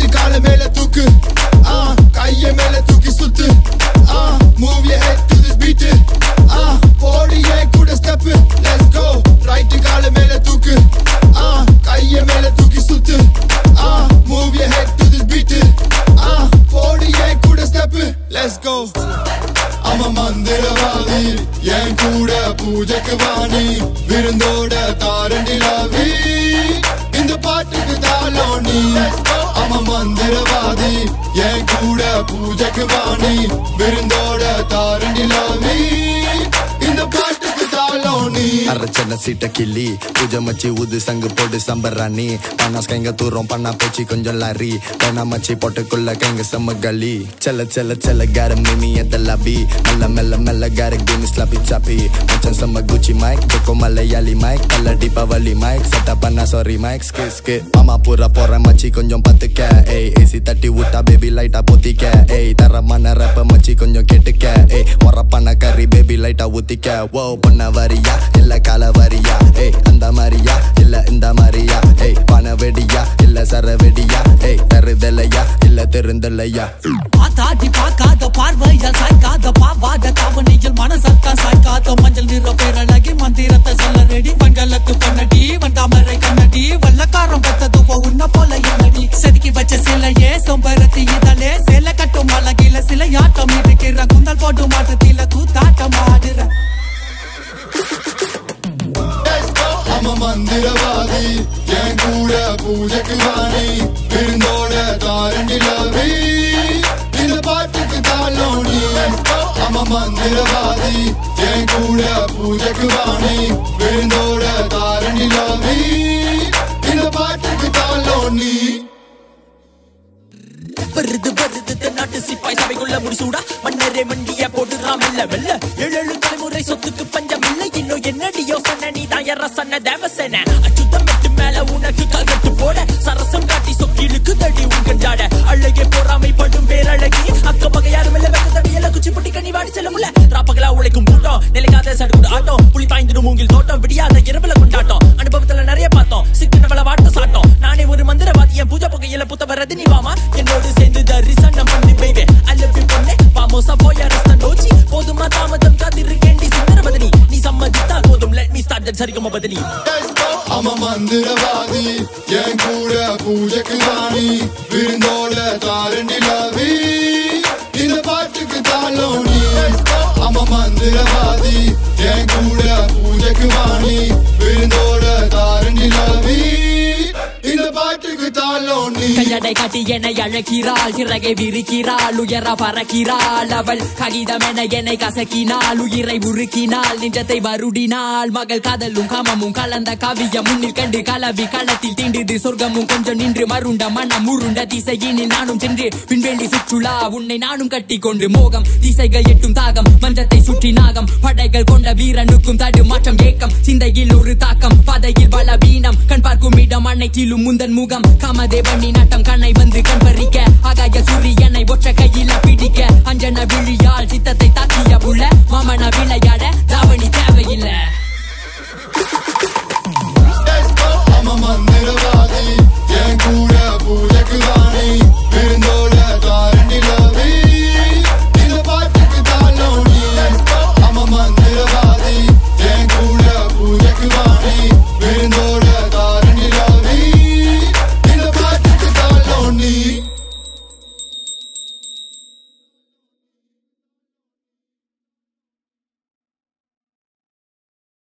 சுத்து கால மேல தூக்கு. ஆ கைய மேல தூக்கி சுத்து ஆ move you head to this beat ஆ போடி ஏ கூட ஸ்டெப் லெட்ஸ் கோ ரைட் கால மேல தூக்கு. ஆ கைய மேல தூக்கி சுத்து ஆ move you head to this beat ஆ போடி ஏ கூட ஸ்டெப் லெட்ஸ் கோ அவன் மந்திரவாதி என் கூட பூஜைக்கு வாணி. விருந்தோட தாரண்டிலாவி இந்த பாட்டுக்கு தாளோனி அவன் மந்திரவாதி என் கூட பூஜைக்கு வாணி விருந்தோட தாரண்டிலாவி இந்த பாட்டு தாளோனி அரைச்சன சீட்ட கிள்ளி பூஜை மச்சி ஊது சங்கு போட்டு சம்பராணி பணாஸ் கைங்க தூரம் பண்ணா போச்சு கொஞ்சம் லாரி. பேனா மச்சி போட்டுக்குள்ள கைங்க செம்ம கலி செல்ல செல்ல செல்ல கார மினி எந்த லபி. மெல்ல மெல்ல மெல்ல கார கேமி ஸ்லபி சாப்பி. மச்சன் செம்ம குச்சி மைக் ஜொக்கோ மலையாளி மைக். நல்ல தீபாவளி மைக் சட்டா பண்ணா சாரி மைக் ஸ்கிஸ்க்கு மாமா பூரா போற மச்சி கொஞ்சம் பத்துக்க ஏய் ஏசி தட்டி விட்டா பேபி லைட்டா பொத்திக்க ஏய் தரமான ரப்ப மச்சி கொஞ்சம் கேட்டுக்க. உரப்பான கறி பேபி லைட்டா ஊத்திக்க. ஓ பண்ண வரியா? இல்ல கால வரியா? ஏய் அந்த மாதிரியா? இல்ல இந்த மாதிரியா? ஏய் பண வெடியா? இல்ல சர வெடியா? ஏய் தருதலையா? இல்ல தெரிந்தலையா? பார்த்தாடி பார்க்காத பார்வையால் சாய்க்காத பாவாத தாவணியில் மனசத்தா சாய்க்காத மஞ்சள் நிற பேரழகி மந்திரத்தை சொல்ல ரெடி. வண்டலுக்கு பண்ணடி வந்தாமரை கண்ணடி வல்லக்காரம் பத்தது உன்ன போல என்னடி? செதுக்கி வச்ச சிலையே சொம்பரத்தி மாட்டத்தில கூத்தாட்டம் ஆடுற. மந்திரவாதி என் கூட பூஜைக்கு வாணி விருந்தோட தாரண்டிலாவி இந்த பாட்டுக்கு தாளோனி. அவன் மந்திரவாதி என் கூட பூஜைக்கு வாணி விருந்தோட தாரண்டிலாவி இந்த பாட்டுக்கு தாளோனி. வருது வருது தென்னாட்டு சிப்பாய் சபைக்குள்ள முடிசூடா. ஒரே மண்டிய போடுறான் மெல்ல மெல்ல. ஏழு தலைமுறை சொத்துக்கு பஞ்சம் இல்லை. இன்னும் என்னடியோ சொன்ன நீ தான் எற சொன்ன தேவசேன? அச்சுத்தம் மெட்டு மேல உனக்கு கல்வெட்டு போட. சரசம் காட்டி சொக்கிலுக்கு தடி உன் கஞ்சாட. அழகே பொறாமை படும் பேரழகி. அக்க பகை யாரும் இல்ல வெக்க தவியல குச்சி புட்டி கண்ணி வாடி செல்ல முல்ல ராப்பகலா உழைக்கும் கூட்டம் நிலைக்காத சடுகுடு ஆட்டம். புலி பாய்ந்திடும் மூங்கில் தோட்டம் விடியாத இரவுல கொண்டாட்டம். அனுபவத்துல நிறைய பார்த்தோம் சிக்கனவள வாட்ட சாட்டம். நானே ஒரு மந்திரவாதி என் பூஜை புகையில புத்த வரது நீ வாமா என்னோடு சேர்ந்து சரிகம பதனி அவன் மந்திரவாதி என் கூட பூஜைக்கு வாணி விருந்தோட தாரண்டிலாவி இந்த பாட்டுக்கு தாளோனி அவன் கையடை கட்டி என்னை அழைக்கிறாள். சிறகை விரிக்கிறாள். உயர பறக்கிறாள். அவள் ககிதம் என என்னை கசக்கினாள். உயிரை உருக்கினாள். நின்றத்தை வருடினாள். மகள் காதலும் காமமும் கலந்த காவியம் முன்னில் கண்டு கலவி களத்தில் தீண்டுது சொர்க்கமும் கொஞ்சம் நின்று மருண்ட மனம் உருண்ட திசையினில் நானும் சென்று விண்வெளி சுற்றுலா. உன்னை நானும் கட்டி கொண்டு மோகம். திசைகள் எட்டும் தாகம். மஞ்சத்தை சுற்றி நாகம். படைகள் கொண்ட வீரனுக்கும் தடு மாற்றம் ஏக்கம். சிந்தையில் ஒரு தாக்கம். பதையில் பல கண்ணை கீழும் முந்தன் முகம். காமதேவன் நாட்டம் கண்ணை வந்து கண் பறிக்க ஆகாய சூரியனை ஒற்ற கையில பிடிக்க. அஞ்சன விழியால் சித்தத்தை தாக்கிய புள்ள. மாமன விளையாட